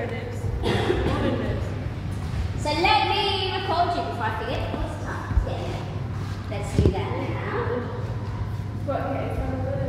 So let me record you before I forget. Let's do that now. Okay,